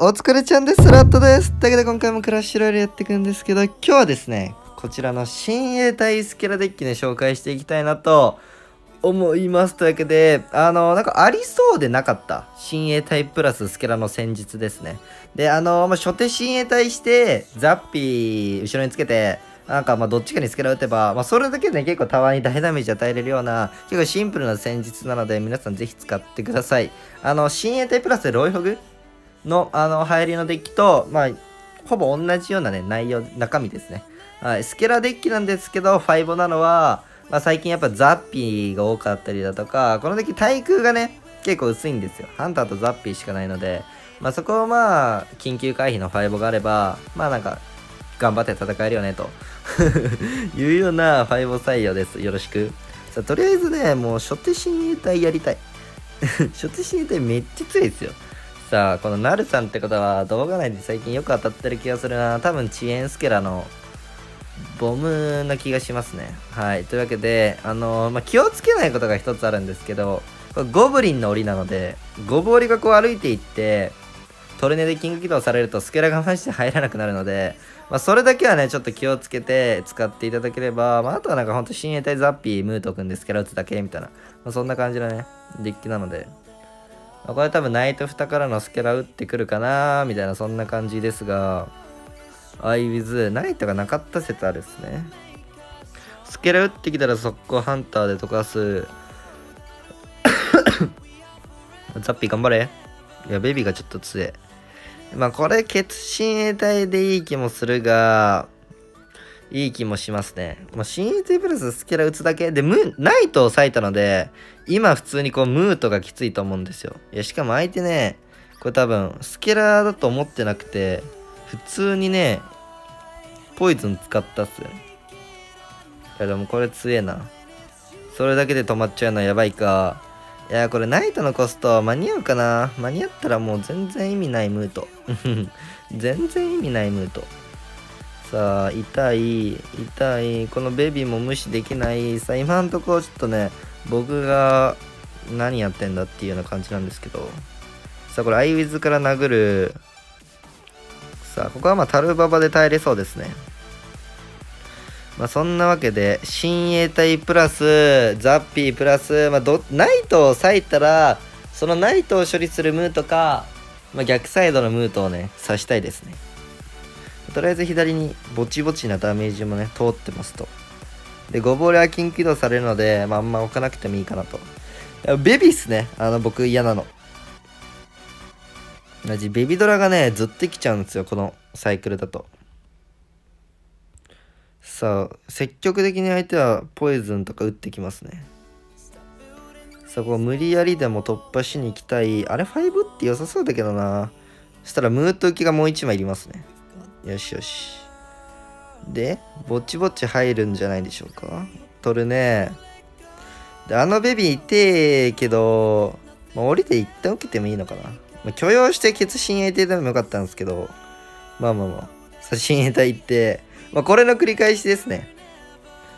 お疲れちゃんです。ラットです。だけど今回もクラッシュロイルやっていくんですけど、今日はですね、こちらの新鋭体スケラデッキね、紹介していきたいなと思います。というわけで、あの、なんかありそうでなかった新鋭体プラススケラの戦術ですね。で、あの、まあ、初手新鋭体して、ザッピー後ろにつけて、なんかまどっちかにスケラ打てば、まあそれだけでね結構たまに大ダメージ与えれるような結構シンプルな戦術なので皆さんぜひ使ってください。あの、新鋭体プラスでロイホグのあの入りのデッキと、まあほぼ同じようなね内容、中身ですね。はい、スケラデッキなんですけど、ファイボなのは、まあ最近やっぱザッピーが多かったりだとか、このデッキ対空がね、結構薄いんですよ。ハンターとザッピーしかないので、まあそこをまあ、緊急回避のファイボがあれば、まあなんか、頑張って戦えるよね、と いうようなファイボ採用です。よろしく。さ、とりあえずね、もう初手親友隊やりたい。初手親友隊めっちゃ強いですよ。さあ、このナルさんってことは動画内で最近よく当たってる気がするな。多分遅延スケラのボムな気がしますね。はい。というわけで、あのー、まあ、気をつけないことが一つあるんですけど、ゴブリンの檻なので、ゴブ檻がこう歩いていって、トルネでキング起動されるとスケラがマジで入らなくなるので、まあ、それだけはね、ちょっと気をつけて使っていただければ、まあ、あとはなんかほんと親衛隊ザッピー、ムート君でスケラ打つだけみたいな、まあ、そんな感じのね、デッキなので、まあ、これ多分ナイト2からのスケラ打ってくるかなーみたいなそんな感じですが、アイウィズ、ナイトがなかった説あるっすね。スケラ打ってきたら速攻ハンターで溶かす。ザッピー頑張れ。いや、ベビーがちょっと強い。まあこれ、血親衛隊でいい気もするが、いい気もしますね。まあ、親衛隊プラススケラ打つだけで、ムナイトを割いたので、今普通にこう、ムートがきついと思うんですよ。いや、しかも相手ね、これ多分、スケラだと思ってなくて、普通にね、ポイズン使ったっすよ。いや、でもこれ強えな。それだけで止まっちゃうのはやばいか。いや、これナイトのコスト間に合うかな間に合ったらもう全然意味ないムート。全然意味ないムート。さあ、痛い、痛い。このベビーも無視できない。さあ、今んとこちょっとね、僕が何やってんだっていうような感じなんですけど。さあ、これアイウィズから殴る。さあ、ここはまあタルババで耐えれそうですね。まあ、そんなわけで、親衛隊プラス、ザッピープラス、まあ、どナイトを割いたら、そのナイトを処理するムートか、まあ、逆サイドのムートをね、刺したいですね。とりあえず左にぼちぼちなダメージもね、通ってますと。で、ごぼうは緊起動されるので、まあ、あんま置かなくてもいいかなと。ベビーっすね。あの、僕嫌なの。マジ、ベビドラがね、ずっと来ちゃうんですよ、このサイクルだと。さあ、積極的に相手はポイズンとか打ってきますね。さあ、こ無理やりでも突破しに行きたい。あれ、5って良さそうだけどな。そしたらムート浮きがもう1枚いりますね。よしよし。で、ぼちぼち入るんじゃないでしょうか？取るね。で、あのベビー痛えけど、まあ、降りて一旦受けてもいいのかな。まあ、許容して血親衛隊でもよかったんですけど、まあまあまあ。さ、親衛隊行って、まあ、これの繰り返しですね。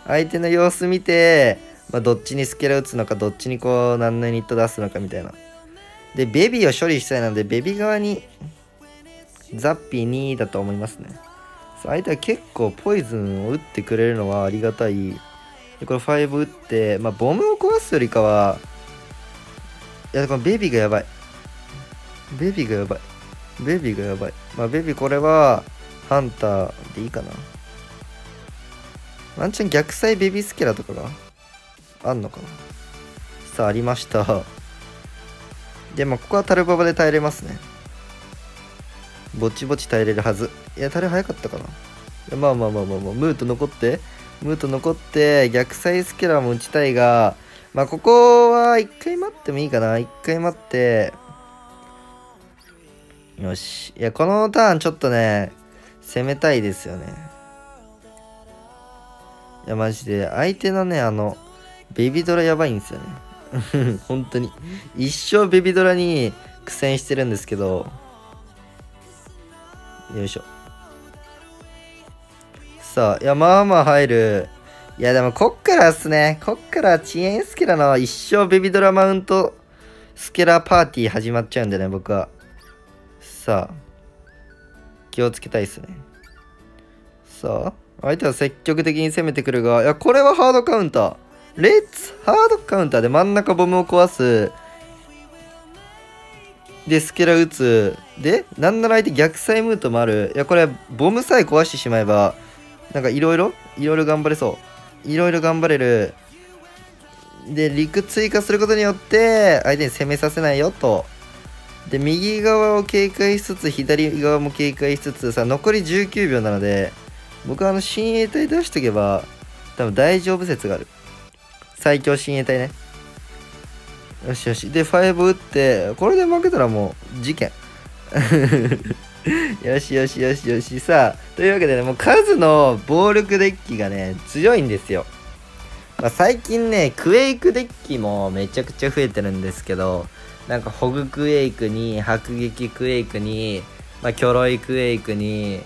相手の様子見て、まあ、どっちにスケラ打つのか、どっちにこう、何のユニット出すのかみたいな。で、ベビーを処理したいので、ベビー側に、ザッピー2だと思いますね。相手は結構ポイズンを打ってくれるのはありがたい。で、これ5打って、まあ、ボムを壊すよりかは、いや、このベビーがやばい。ベビーがやばい。ベビーがやばい。まあ、ベビーこれは、ハンターでいいかな。ワンチャン逆サイベビースケラとかがあんのかなさあ、ありました。で、まあ、ここはタルババで耐えれますね。ぼちぼち耐えれるはず。いや、タル早かったかな。まあまあまあまあまあ、ムート残って、ムート残って、逆サイスケラも打ちたいが、まあ、ここは一回待ってもいいかな。一回待って、よし。いや、このターンちょっとね、攻めたいですよね。いや、マジで、相手のね、あの、ベビドラやばいんですよね。本当に。一生ベビドラに苦戦してるんですけど、よいしょ。さあ、いや、まあまあ入る。いや、でもこっからっすね。こっから遅延スケラの一生ベビドラマウントスケラパーティー始まっちゃうんでね、僕は。さあ、気をつけたいですね。さあ、相手は積極的に攻めてくるが、いや、これはハードカウンター。レッツハードカウンターで真ん中ボムを壊す。で、スケラ打つ。で、なんなら相手逆サイムートもある。いや、これ、ボムさえ壊してしまえば、なんかいろいろ、いろいろ頑張れそう。いろいろ頑張れる。で、陸追加することによって、相手に攻めさせないよと。で、右側を警戒しつつ、左側も警戒しつつ、さ、残り19秒なので、僕はあの、親衛隊出しとけば、多分大丈夫説がある。最強親衛隊ね。よしよし。で、5打って、これで負けたらもう、事件。よしよしよしよし。さあ、というわけでね、もう数の暴力デッキがね、強いんですよ。まあ、最近ね、クエイクデッキもめちゃくちゃ増えてるんですけど、なんかホグクエイクに、迫撃クエイクに、まあ、キョロイクエイクに、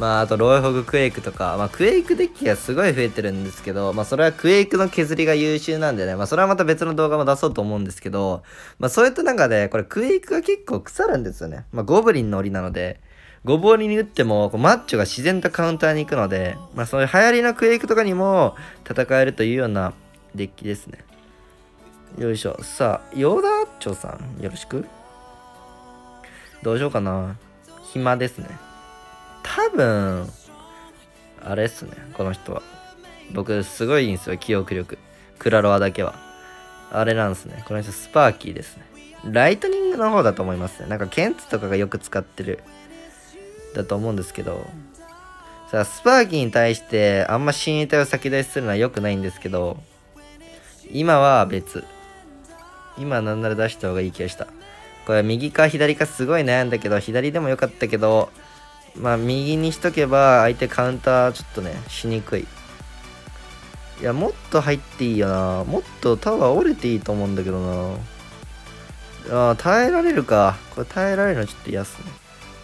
まあ、あと、ロイホグクエイクとか、まあ、クエイクデッキがすごい増えてるんですけど、まあ、それはクエイクの削りが優秀なんでね、まあ、それはまた別の動画も出そうと思うんですけど、まあ、そういった中で、これ、クエイクが結構腐るんですよね。まあ、ゴブリンの檻なので、ゴボウに打っても、マッチョが自然とカウンターに行くので、まあ、そういう流行りのクエイクとかにも戦えるというようなデッキですね。よいしょ。さあ、ヨーダッチョさん、よろしく。どうしようかな。暇ですね。多分、あれっすね、この人は。僕、すごいんですよ、記憶力。クラロワだけは。あれなんですね。この人、スパーキーですね。ライトニングの方だと思いますね。なんか、ケンツとかがよく使ってる、だと思うんですけど。さあ、スパーキーに対して、あんま親衛隊を先出しするのは良くないんですけど、今は別。今なんなら出した方がいい気がした。これ右か左かすごい悩んだけど、左でもよかったけど、まあ右にしとけば相手カウンターちょっとね、しにくい。いや、もっと入っていいよな。もっとタワー折れていいと思うんだけどな。ああ、耐えられるか。これ耐えられるのちょっと嫌っすね。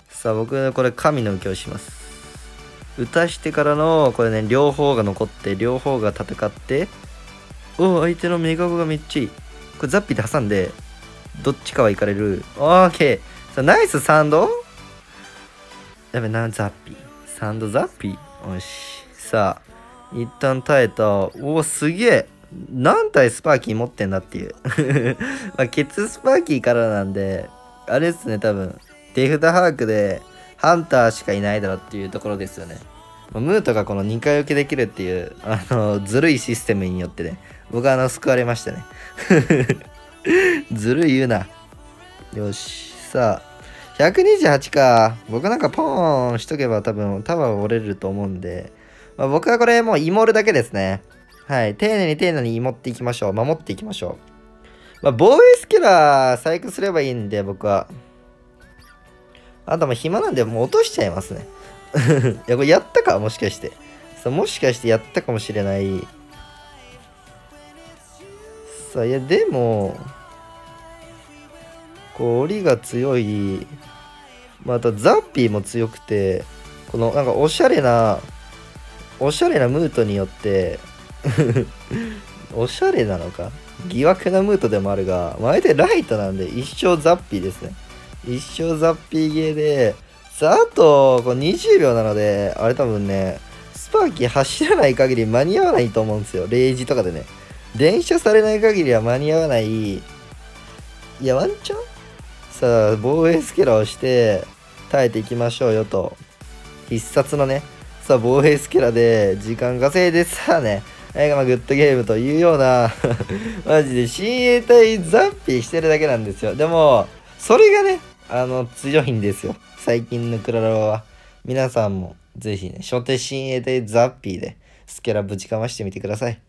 さあ、僕、これ神の受けをします。打たしてからの、これね、両方が残って、両方が戦って、お相手のメガゴがめっちゃいい。これザッピーで挟んで、どっちかは行かれる。オーケー。さあ、ナイスサンドやべ、な、ザッピー。サンドザッピー？よし。さあ、一旦耐えた。おお、すげえ。何体スパーキー持ってんだっていう。まあ、ケツスパーキーからなんで、あれですね、多分。手札把握で、ハンターしかいないだろうっていうところですよね。ムートがこの2回受けできるっていう、あの、ずるいシステムによってね、僕はあの、救われましたね。ずるい言うな。よし。さあ、128か。僕なんかポーンしとけば多分タワー折れると思うんで、まあ、僕はこれもうイモるだけですね。はい。丁寧に丁寧にイモっていきましょう。守っていきましょう。まあ、防衛スキラー細工すればいいんで、僕は。あとも暇なんでもう落としちゃいますね。いや、これやったかもしかして。さもしかしてやったかもしれない。さあ、いや、でも、こう、檻が強い、またザッピーも強くて、この、なんかおしゃれな、おしゃれなムートによって おしゃれなのか？疑惑なムートでもあるが、まあ、相手ライトなんで一生ザッピーですね。一生ザッピーゲーで、さあ、あと、こう20秒なので、あれ多分ね、スパーキー走らない限り間に合わないと思うんですよ。0時とかでね。連射されない限りは間に合わない。いや、ワンチャン？さあ、防衛スケラをして、耐えていきましょうよと。必殺のね、さあ、防衛スケラで時間稼いでさあね、はい、まあ、グッドゲームというような マジで親衛隊ザッピーしてるだけなんですよ。でも、それがね、あの、強いんですよ。最近のクラロは。皆さんも、ぜひね、初手親衛隊ザッピーで、スケラぶちかましてみてください。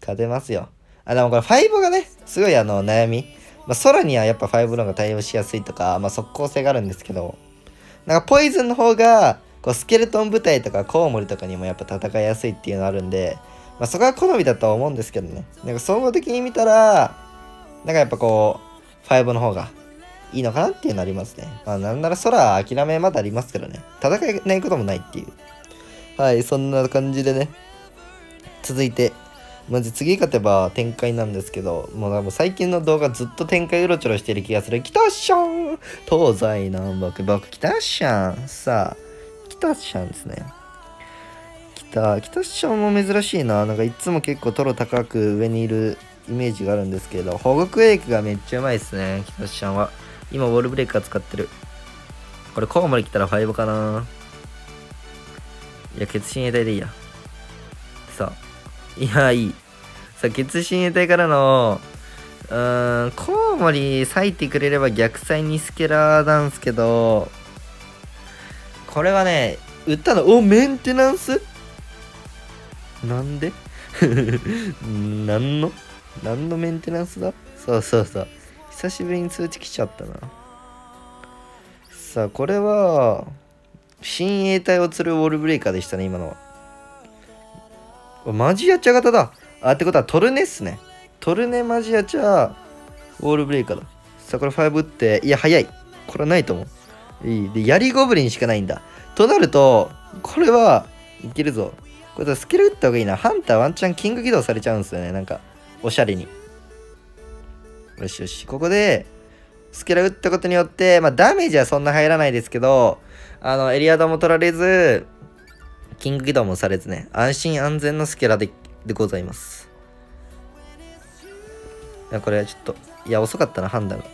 勝てますよ。あ、でもこれ5がね、すごいあの、悩み。まあ、空にはやっぱ5の方が対応しやすいとか、まあ、速攻性があるんですけど、なんかポイズンの方が、こうスケルトン部隊とかコウモリとかにもやっぱ戦いやすいっていうのあるんで、まあ、そこは好みだとは思うんですけどね。なんか総合的に見たら、なんかやっぱこう、5の方がいいのかなっていうのありますね。まあなんなら空諦めまだありますけどね。戦えないこともないっていう。はい、そんな感じでね。続いて、まず次勝てば展開なんですけど、もう最近の動画ずっと展開うろちょろしてる気がする。来たっしゃん東西南北、僕来たっしゃんさあ、タシャンですね。来た。北シャンも珍しいな。なんかいつも結構トロ高く上にいるイメージがあるんですけど、保護クエイクがめっちゃうまいですね。北シャンは。今、ウォールブレイカー使ってる。これ、コウモリ来たら5かな。いや、血親衛隊でいいや。さあ。いや、いい。さあ、血親衛隊からの、うーん、コウモリ割いてくれれば逆サイにスケラーなんすけど、これはね、売ったの、お、メンテナンス？なんで？何の？何のメンテナンスだ？そうそうそう。久しぶりに通知来ちゃったな。さあ、これは、新鋭体を釣るウォールブレイカーでしたね、今のは。マジアチャ型だ。あ、ってことはトルネっすね。トルネマジアチャウォールブレイカーだ。さあ、これ5打って、いや、早い。これはないと思う。いい。で、槍ゴブリンしかないんだ。となると、これはいけるぞ。これスキル打った方がいいな。ハンターワンチャンキング起動されちゃうんですよね。なんか、おしゃれに。よしよし。ここで、スキル打ったことによって、まあ、ダメージはそんな入らないですけど、あの、エリアドも取られず、キング起動もされずね、安心安全のスケラででございます。いや、これはちょっと、いや、遅かったな、判断が。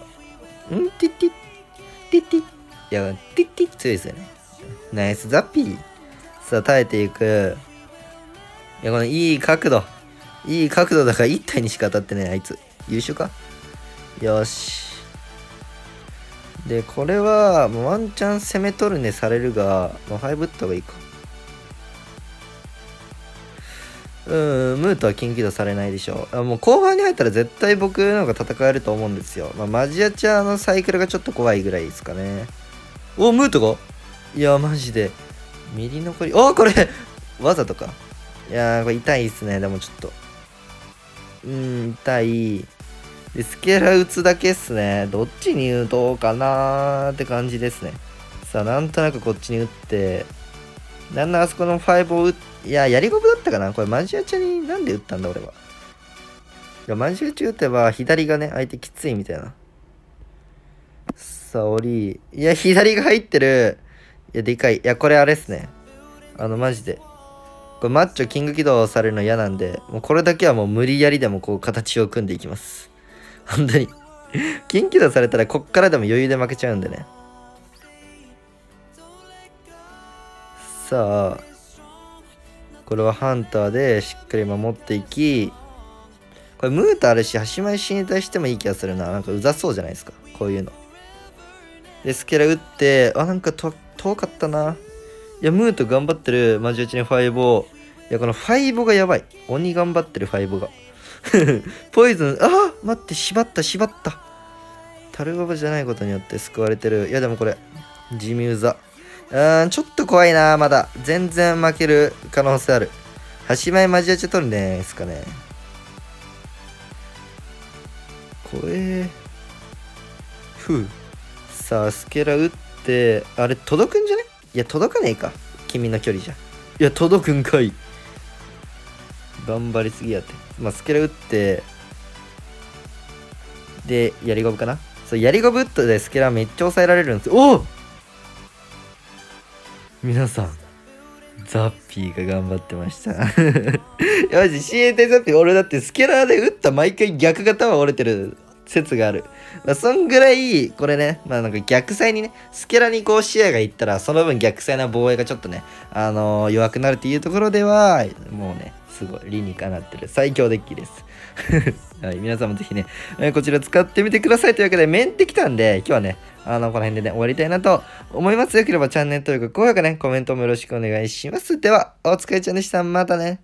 ん？ティッティッ、ティッティッ。いや、ティッティッ強いですよね。ナイスザッピー。さあ、耐えていく。いや、このいい角度。いい角度だから1体にしか当たってない、あいつ。優秀か？よし。で、これは、もうワンチャン攻め取るねされるが、もうハイブットがいいか。うん、ムートは近畿度されないでしょう。もう後半に入ったら絶対僕の方が戦えると思うんですよ。まあ、マジアチャーのサイクルがちょっと怖いぐらいですかね。お、ムートが？いや、マジで。ミリ残り。おこれわざとか。いやー、これ痛いっすね。でもちょっと。うん、痛い。で、スケラ打つだけっすね。どっちに打とうかなーって感じですね。さあ、なんとなくこっちに打って、なんなあそこの5を打っ、いや、やりゴブだったかな？これマジアチャになんで打ったんだ俺は？いや、マジアチャ打てば左がね、相手きついみたいな。さあ、降り。いや、左が入ってる。いや、でかい。いや、これあれっすね。あの、マジで。これマッチョキング起動されるの嫌なんで、もうこれだけはもう無理やりでもこう形を組んでいきます。本当に。キング起動されたらこっからでも余裕で負けちゃうんでね。さあ、これはハンターでしっかり守っていき、これムータあるし、端前死に対してもいい気がするな。なんかうざそうじゃないですか。こういうの。で、スケラ打って、あ、なんか遠かったな。いや、ムート頑張ってる、マジ打ちにファイボいや、このファイボがやばい。鬼頑張ってるファイボが。ポイズン、あ待って、縛った、縛った。タルババじゃないことによって救われてる。いや、でもこれ、地味うざ。うーん、ちょっと怖いな、まだ。全然負ける可能性ある。端前マジアチ取るねですかね。怖えふう。さあ、スケラ打って、あれ、届くんじゃね？いや、届かねえか。君の距離じゃ。いや、届くんかい。頑張りすぎやって。まあ、スケラ打って、で、やりゴブかな？そう、やりゴブットでスケラめっちゃ抑えられるんですよ。おお皆さん、ザッピーが頑張ってました。いや、マジ、親衛隊ザッピー、俺だってスケラーで打った毎回逆型は折れてる説がある。まあ、そんぐらい、これね、まあなんか逆サイにね、スケラにこう視野がいったら、その分逆サイな防衛がちょっとね、あのー、弱くなるっていうところでは、もうね、すごい理にかなってる最強デッキです。はい、皆さんもぜひね、こちら使ってみてくださいというわけで、メンテきたんで、今日はね、あの、この辺でね、終わりたいなと思います。よければチャンネル登録、高評価ね、コメントもよろしくお願いします。では、お疲れちゃんでした。またね。